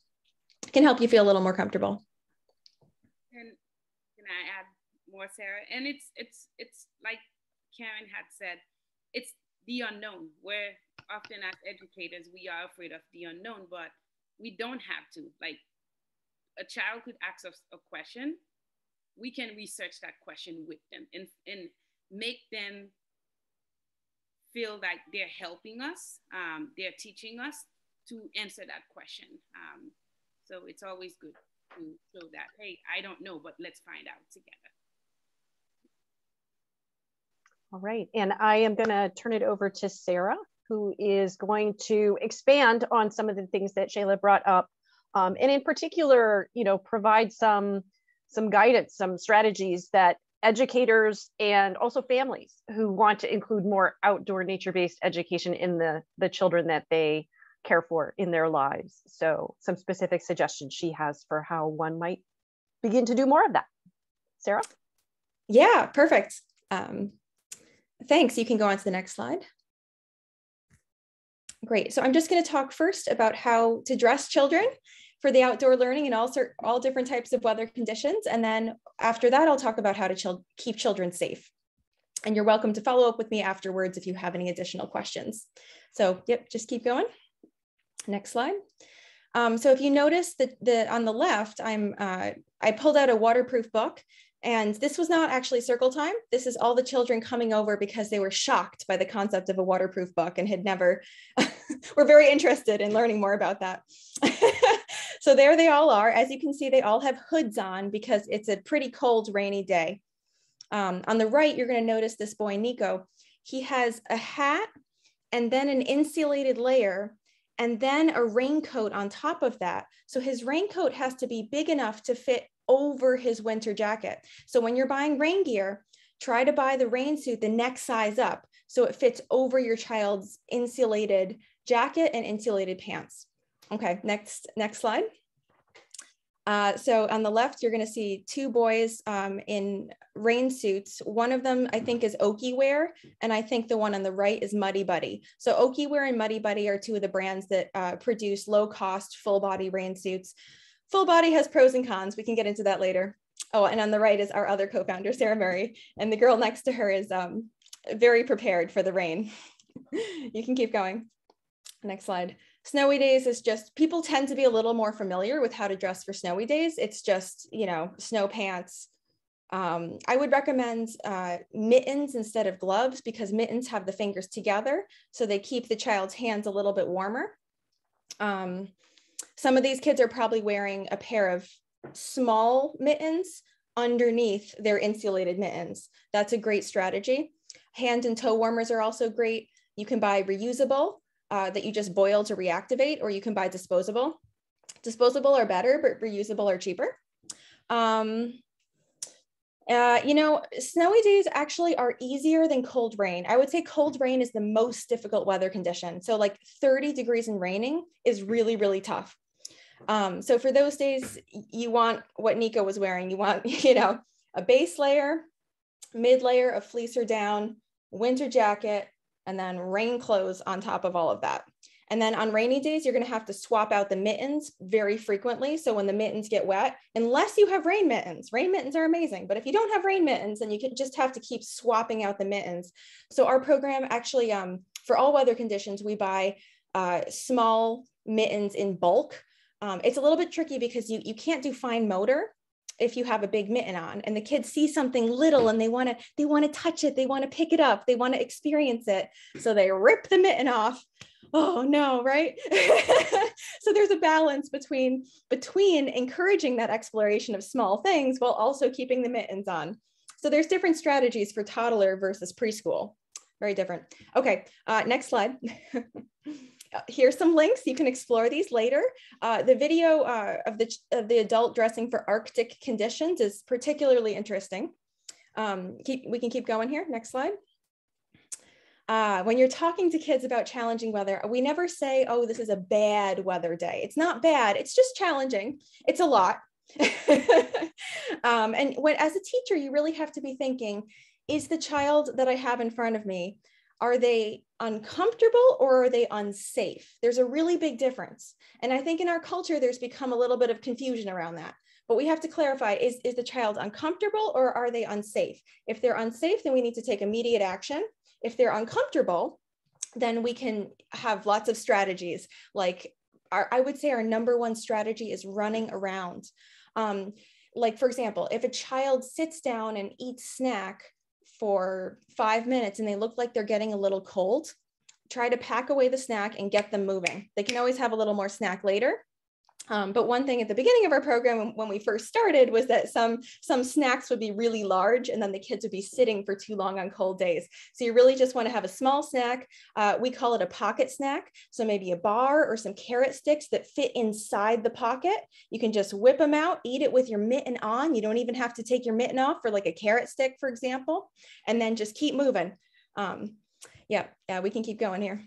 Speaker 4: can help you feel a little more comfortable.
Speaker 6: And can I add more, Sarah? And it's it's it's like Karen had said, it's the unknown. Where often as educators we are afraid of the unknown, but we don't have to. Like a child could ask us a question we can research that question with them and, and make them feel like they're helping us, um, they're teaching us to answer that question. Um, so it's always good to show that, hey, I don't know, but let's find out together.
Speaker 1: All right, and I am gonna turn it over to Sarah, who is going to expand on some of the things that Shela brought up. Um, and in particular, you know, provide some some guidance, some strategies that educators and also families who want to include more outdoor nature-based education in the, the children that they care for in their lives. So some specific suggestions she has for how one might begin to do more of that. Sarah?
Speaker 4: Yeah, perfect. Um, thanks. You can go on to the next slide. Great. So I'm just going to talk first about how to dress children for the outdoor learning in all, all different types of weather conditions. And then after that, I'll talk about how to keep children safe. And you're welcome to follow up with me afterwards if you have any additional questions. So yep, just keep going. Next slide. Um, so if you notice that the on the left, I'm uh, I pulled out a waterproof book and this was not actually circle time. This is all the children coming over because they were shocked by the concept of a waterproof book and had never, were very interested in learning more about that. so there they all are. As you can see, they all have hoods on because it's a pretty cold, rainy day. Um, on the right, you're gonna notice this boy, Nico. He has a hat and then an insulated layer and then a raincoat on top of that. So his raincoat has to be big enough to fit over his winter jacket. So when you're buying rain gear, try to buy the rain suit the next size up so it fits over your child's insulated jacket and insulated pants. Okay, next, next slide. Uh, so on the left, you're going to see two boys um, in rain suits. One of them, I think, is Oakiwear, and I think the one on the right is Muddy Buddy. So Oakiwear and Muddy Buddy are two of the brands that uh, produce low-cost, full-body rain suits full body has pros and cons. We can get into that later. Oh, and on the right is our other co-founder, Sarah Murray. And the girl next to her is um, very prepared for the rain. you can keep going. Next slide. Snowy days is just, people tend to be a little more familiar with how to dress for snowy days. It's just, you know, snow pants. Um, I would recommend uh, mittens instead of gloves because mittens have the fingers together. So they keep the child's hands a little bit warmer. Um, some of these kids are probably wearing a pair of small mittens underneath their insulated mittens. That's a great strategy. Hand and toe warmers are also great. You can buy reusable uh, that you just boil to reactivate, or you can buy disposable. Disposable are better, but reusable are cheaper. Um, uh, you know, snowy days actually are easier than cold rain. I would say cold rain is the most difficult weather condition. So like 30 degrees and raining is really, really tough. Um, so for those days, you want what Nico was wearing. You want, you know, a base layer, mid layer of fleece or down, winter jacket, and then rain clothes on top of all of that. And then on rainy days, you're going to have to swap out the mittens very frequently. So when the mittens get wet, unless you have rain mittens, rain mittens are amazing. But if you don't have rain mittens, then you can just have to keep swapping out the mittens. So our program actually, um, for all weather conditions, we buy uh, small mittens in bulk. Um, it's a little bit tricky because you, you can't do fine motor if you have a big mitten on and the kids see something little and they want to they want to touch it they want to pick it up they want to experience it. So they rip the mitten off. Oh no right? So there's a balance between between encouraging that exploration of small things while also keeping the mittens on. So there's different strategies for toddler versus preschool. Very different. Okay uh, next slide here's some links. You can explore these later. Uh, the video uh, of, the, of the adult dressing for Arctic conditions is particularly interesting. Um, keep, we can keep going here. Next slide. Uh, when you're talking to kids about challenging weather, we never say, oh, this is a bad weather day. It's not bad, it's just challenging. It's a lot. um, and when as a teacher, you really have to be thinking, is the child that I have in front of me, are they uncomfortable or are they unsafe? There's a really big difference. And I think in our culture, there's become a little bit of confusion around that. But we have to clarify, is, is the child uncomfortable or are they unsafe? If they're unsafe, then we need to take immediate action. If they're uncomfortable, then we can have lots of strategies like our, I would say our number one strategy is running around. Um, like for example, if a child sits down and eats snack for five minutes and they look like they're getting a little cold, try to pack away the snack and get them moving. They can always have a little more snack later, um, but one thing at the beginning of our program when we first started was that some some snacks would be really large and then the kids would be sitting for too long on cold days. So you really just want to have a small snack. Uh, we call it a pocket snack. So maybe a bar or some carrot sticks that fit inside the pocket. You can just whip them out, eat it with your mitten on. You don't even have to take your mitten off for like a carrot stick, for example, and then just keep moving. Um, yeah, yeah, we can keep going here.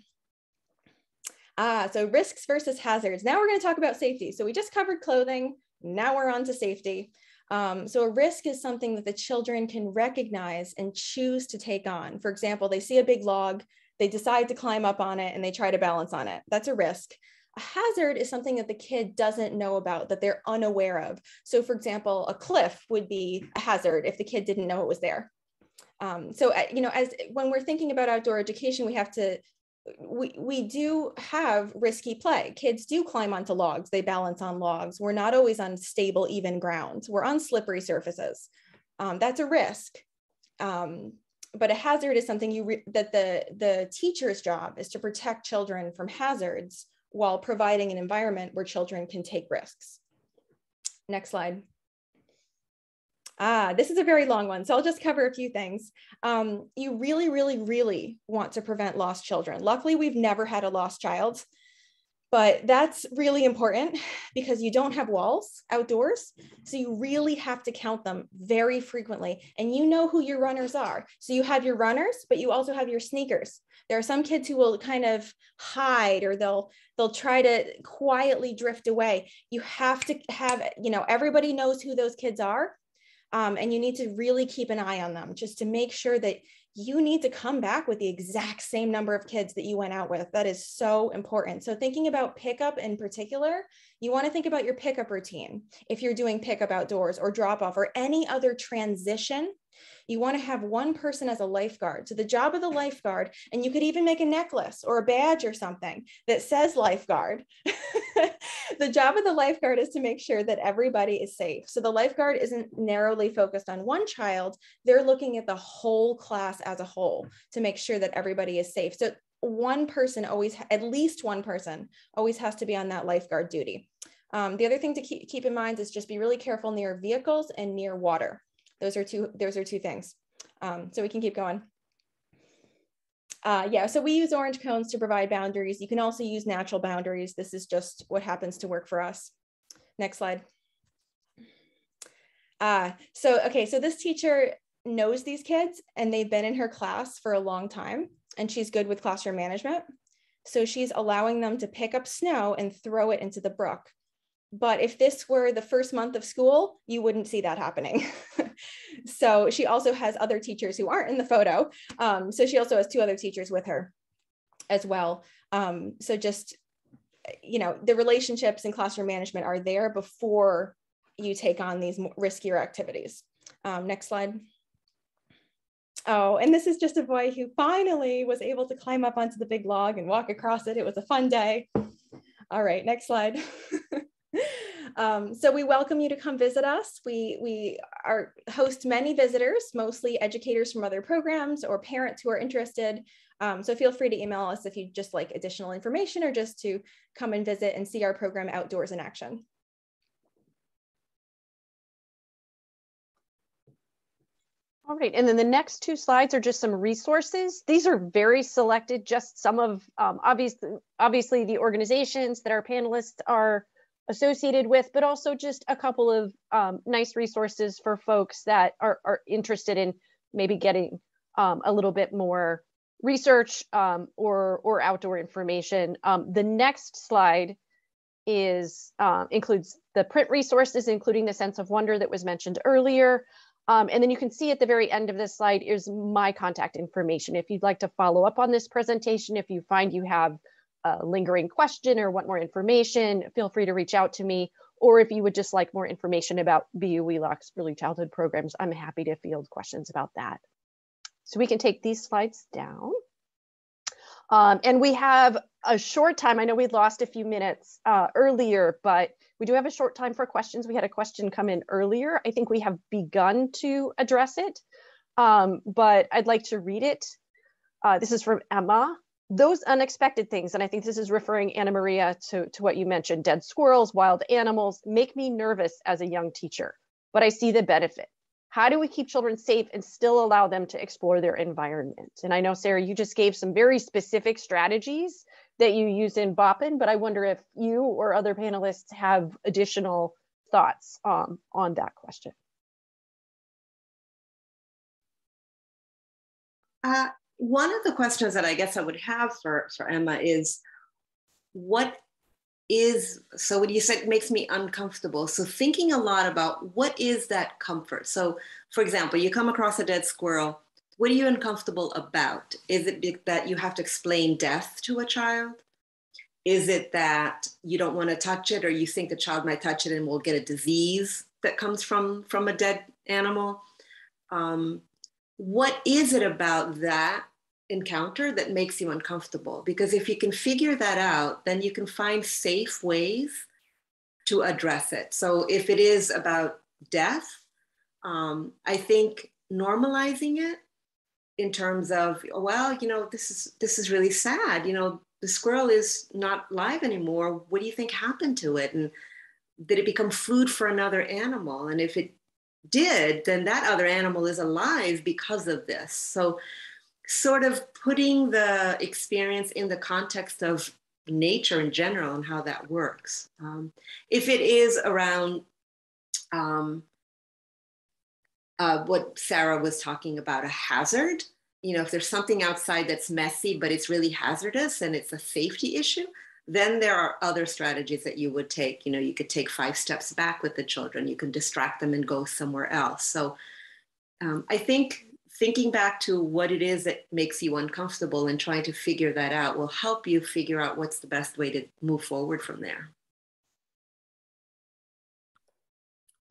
Speaker 4: Ah, so risks versus hazards. Now we're going to talk about safety. So we just covered clothing. Now we're on to safety. Um, so a risk is something that the children can recognize and choose to take on. For example, they see a big log, they decide to climb up on it and they try to balance on it. That's a risk. A hazard is something that the kid doesn't know about, that they're unaware of. So for example, a cliff would be a hazard if the kid didn't know it was there. Um, so, uh, you know, as when we're thinking about outdoor education, we have to we, we do have risky play. Kids do climb onto logs, they balance on logs. We're not always on stable, even ground. We're on slippery surfaces. Um, that's a risk. Um, but a hazard is something you that the, the teacher's job is to protect children from hazards while providing an environment where children can take risks. Next slide. Ah, this is a very long one, so I'll just cover a few things. Um, you really, really, really want to prevent lost children. Luckily, we've never had a lost child, but that's really important because you don't have walls outdoors. So you really have to count them very frequently. And you know who your runners are. So you have your runners, but you also have your sneakers. There are some kids who will kind of hide or they'll they'll try to quietly drift away. You have to have, you know, everybody knows who those kids are um, and you need to really keep an eye on them just to make sure that you need to come back with the exact same number of kids that you went out with. That is so important. So, thinking about pickup in particular, you want to think about your pickup routine. If you're doing pickup outdoors or drop off or any other transition you want to have one person as a lifeguard. So the job of the lifeguard, and you could even make a necklace or a badge or something that says lifeguard. the job of the lifeguard is to make sure that everybody is safe. So the lifeguard isn't narrowly focused on one child, they're looking at the whole class as a whole to make sure that everybody is safe. So one person always, at least one person, always has to be on that lifeguard duty. Um, the other thing to keep, keep in mind is just be really careful near vehicles and near water. Those are two, those are two things. Um, so we can keep going. Uh, yeah, so we use orange cones to provide boundaries. You can also use natural boundaries. This is just what happens to work for us. Next slide. Uh, so, okay, so this teacher knows these kids and they've been in her class for a long time and she's good with classroom management. So she's allowing them to pick up snow and throw it into the brook. But if this were the first month of school, you wouldn't see that happening. so she also has other teachers who aren't in the photo. Um, so she also has two other teachers with her as well. Um, so just, you know, the relationships and classroom management are there before you take on these riskier activities. Um, next slide. Oh, and this is just a boy who finally was able to climb up onto the big log and walk across it. It was a fun day. All right, next slide. Um, so we welcome you to come visit us. We, we are host many visitors, mostly educators from other programs or parents who are interested. Um, so feel free to email us if you just like additional information or just to come and visit and see our program outdoors in action.
Speaker 1: All right, and then the next two slides are just some resources. These are very selected, just some of um, obviously, obviously the organizations that our panelists are associated with, but also just a couple of um, nice resources for folks that are, are interested in maybe getting um, a little bit more research um, or, or outdoor information. Um, the next slide is uh, includes the print resources, including the sense of wonder that was mentioned earlier. Um, and then you can see at the very end of this slide is my contact information. If you'd like to follow up on this presentation, if you find you have a lingering question or want more information, feel free to reach out to me. Or if you would just like more information about BU Wheelock's early childhood programs, I'm happy to field questions about that. So we can take these slides down. Um, and we have a short time. I know we lost a few minutes uh, earlier, but we do have a short time for questions. We had a question come in earlier. I think we have begun to address it, um, but I'd like to read it. Uh, this is from Emma. Those unexpected things, and I think this is referring, Ana Maria, to, to what you mentioned, dead squirrels, wild animals, make me nervous as a young teacher, but I see the benefit how do we keep children safe and still allow them to explore their environment? And I know, Sarah, you just gave some very specific strategies that you use in Boppin, but I wonder if you or other panelists have additional thoughts um, on that question.
Speaker 3: Uh, one of the questions that I guess I would have for, for Emma is what is so what you said makes me uncomfortable. So thinking a lot about what is that comfort? So for example you come across a dead squirrel. What are you uncomfortable about? Is it that you have to explain death to a child? Is it that you don't want to touch it or you think the child might touch it and will get a disease that comes from from a dead animal? Um, what is it about that encounter that makes you uncomfortable. Because if you can figure that out, then you can find safe ways to address it. So if it is about death, um, I think normalizing it in terms of, well, you know, this is this is really sad. You know, the squirrel is not live anymore. What do you think happened to it? And did it become food for another animal? And if it did, then that other animal is alive because of this. So sort of putting the experience in the context of nature in general and how that works. Um, if it is around um, uh, what Sarah was talking about, a hazard, you know, if there's something outside that's messy, but it's really hazardous and it's a safety issue, then there are other strategies that you would take. You know, you could take five steps back with the children, you can distract them and go somewhere else. So um, I think thinking back to what it is that makes you uncomfortable and trying to figure that out will help you figure out what's the best way to move forward from there.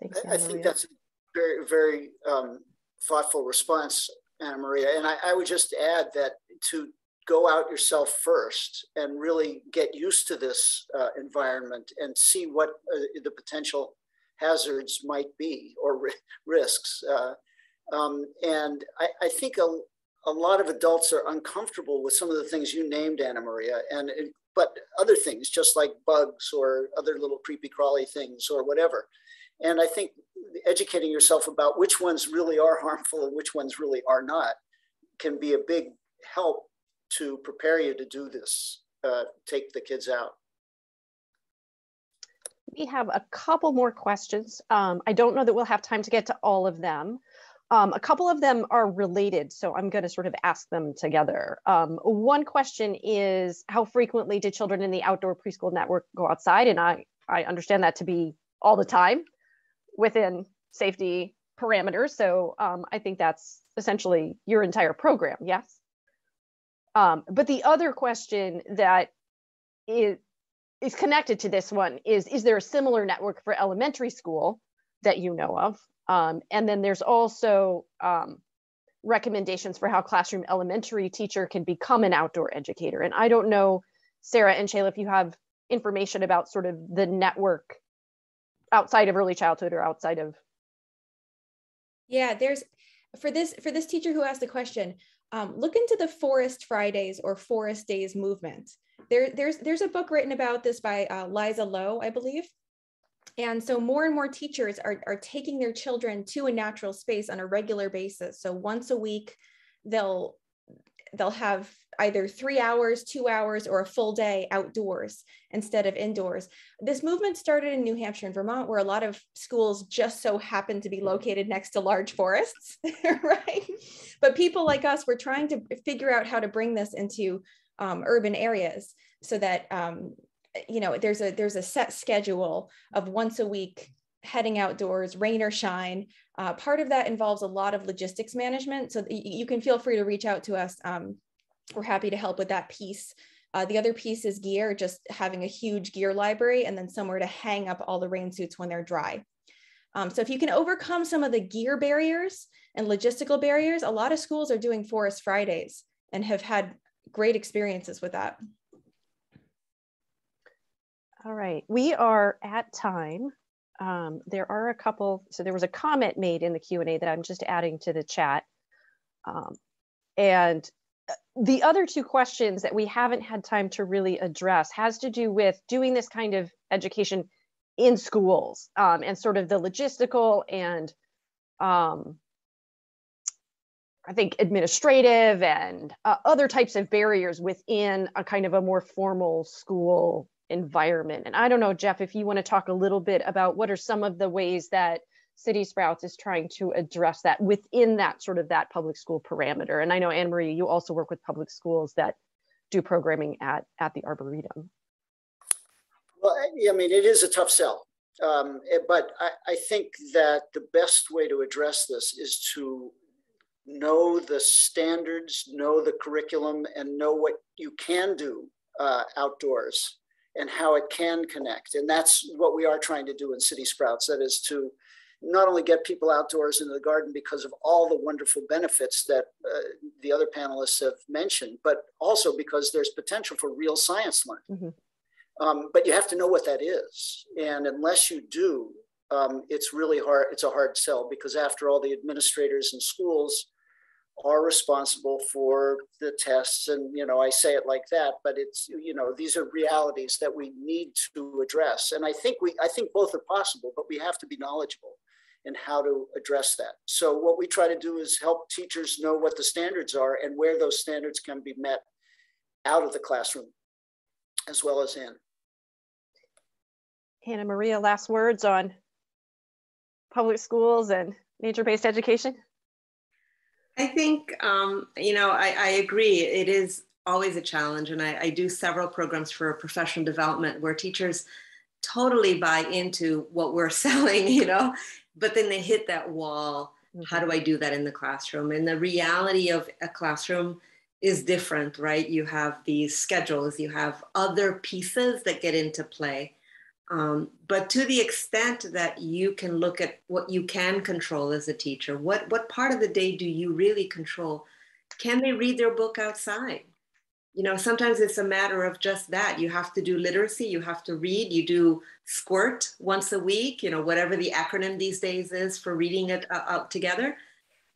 Speaker 5: Thanks, I, I think that's a very, very um, thoughtful response, Ana Maria. And I, I would just add that to go out yourself first and really get used to this uh, environment and see what uh, the potential hazards might be or risks. Uh, um, and I, I think a, a, lot of adults are uncomfortable with some of the things you named, Ana Maria, and it, but other things, just like bugs or other little creepy crawly things or whatever. And I think educating yourself about which ones really are harmful and which ones really are not can be a big help to prepare you to do this, uh, take the kids out.
Speaker 1: We have a couple more questions. Um, I don't know that we'll have time to get to all of them. Um, a couple of them are related, so I'm going to sort of ask them together. Um, one question is how frequently do children in the outdoor preschool network go outside? And I, I understand that to be all the time within safety parameters. So um, I think that's essentially your entire program, yes? Um, but the other question that is, is connected to this one is, is there a similar network for elementary school that you know of? Um, and then there's also um, recommendations for how classroom elementary teacher can become an outdoor educator. And I don't know, Sarah and Shela, if you have information about sort of the network outside of early childhood or outside of.
Speaker 4: Yeah, there's for this for this teacher who asked the question, um, look into the Forest Fridays or Forest Days movement. There, there's there's a book written about this by uh, Liza Lowe, I believe, and so more and more teachers are, are taking their children to a natural space on a regular basis. So once a week, they'll they'll have either three hours, two hours, or a full day outdoors instead of indoors. This movement started in New Hampshire and Vermont, where a lot of schools just so happen to be located next to large forests, right? But people like us, we're trying to figure out how to bring this into um, urban areas so that um, you know there's a there's a set schedule of once a week heading outdoors rain or shine uh, part of that involves a lot of logistics management so you can feel free to reach out to us um, we're happy to help with that piece uh, the other piece is gear just having a huge gear library and then somewhere to hang up all the rain suits when they're dry um, so if you can overcome some of the gear barriers and logistical barriers a lot of schools are doing forest fridays and have had great experiences with that
Speaker 1: all right, we are at time. Um, there are a couple, so there was a comment made in the Q&A that I'm just adding to the chat. Um, and the other two questions that we haven't had time to really address has to do with doing this kind of education in schools um, and sort of the logistical and um, I think administrative and uh, other types of barriers within a kind of a more formal school environment. And I don't know, Jeff, if you want to talk a little bit about what are some of the ways that City Sprouts is trying to address that within that sort of that public school parameter. And I know Ana Maria, you also work with public schools that do programming at at the Arboretum.
Speaker 5: Well, I mean, it is a tough sell, um, but I, I think that the best way to address this is to know the standards, know the curriculum, and know what you can do uh, outdoors and how it can connect. And that's what we are trying to do in City Sprouts. That is to not only get people outdoors into the garden because of all the wonderful benefits that uh, the other panelists have mentioned, but also because there's potential for real science learning. Mm-hmm. Um, but you have to know what that is. And unless you do, um, it's really hard. It's a hard sell because after all, the administrators in schools are responsible for the tests and you know i say it like that but it's you know these are realities that we need to address and i think we i think both are possible but we have to be knowledgeable in how to address that so what we try to do is help teachers know what the standards are and where those standards can be met out of the classroom as well as in
Speaker 1: Ana Maria, last words on public schools and nature-based education?
Speaker 3: I think, um, you know, I, I, agree. It is always a challenge. And I, I, do several programs for professional development where teachers totally buy into what we're selling, you know, but then they hit that wall. Mm-hmm. How do I do that in the classroom? And the reality of a classroom is different, right? You have these schedules, you have other pieces that get into play. Um, but to the extent that you can look at what you can control as a teacher, what, what part of the day do you really control? Can they read their book outside? You know, sometimes it's a matter of just that. You have to do literacy, you have to read, you do squirt once a week, you know, whatever the acronym these days is for reading it uh, out together.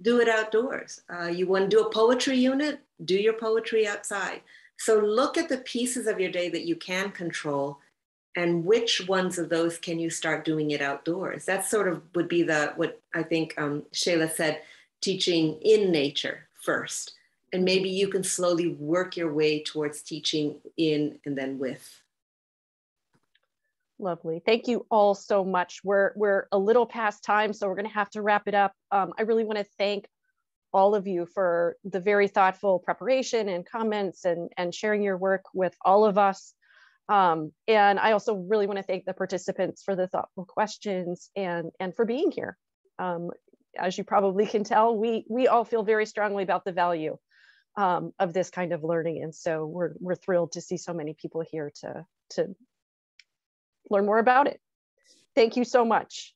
Speaker 3: Do it outdoors. Uh, you want to do a poetry unit? Do your poetry outside. So look at the pieces of your day that you can control and which ones of those can you start doing it outdoors that sort of would be the what i think um, shela said teaching in nature first and maybe you can slowly work your way towards teaching in and then with.
Speaker 1: Lovely. Thank you all so much. We're we're a little past time so we're going to have to wrap it up. Um, i really want to thank all of you for the very thoughtful preparation and comments and and sharing your work with all of us. Um, and I also really want to thank the participants for the thoughtful questions and, and for being here. Um, as you probably can tell, we, we all feel very strongly about the value um, of this kind of learning. And so we're, we're thrilled to see so many people here to, to learn more about it. Thank you so much.